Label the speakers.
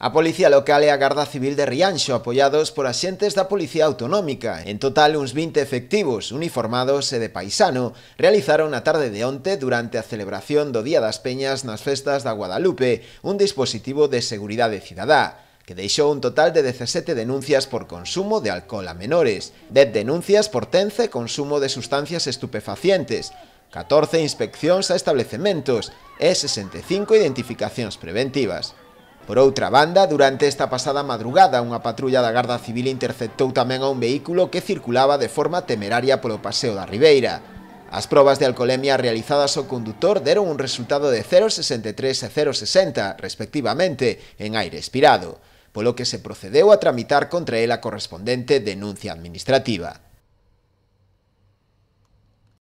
Speaker 1: A Policía Local e a Garda Civil de Rianxo, apoiados por axentes da Policía Autonómica, en total uns 20 efectivos, uniformados e de paisano, realizaron na tarde de onte, durante a celebración do Día das Peñas nas festas da Guadalupe, un dispositivo de seguridade cidadá, que deixou un total de 17 denuncias por consumo de alcohol a menores, 10 denuncias por tenza e consumo de sustancias estupefacientes, 14 inspeccións a establecementos e 65 identificacións preventivas. Por outra banda, durante esta pasada madrugada, unha patrulla da Garda Civil interceptou tamén a un vehículo que circulaba de forma temeraria polo Paseo da Ribeira. As probas de alcolemia realizadas ao condutor deron un resultado de 0,63 e 0,60, respectivamente, en aire expirado, polo que se procedeu a tramitar contra ela correspondente denuncia administrativa.